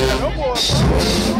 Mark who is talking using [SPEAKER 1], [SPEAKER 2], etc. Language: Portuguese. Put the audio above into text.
[SPEAKER 1] Eu meu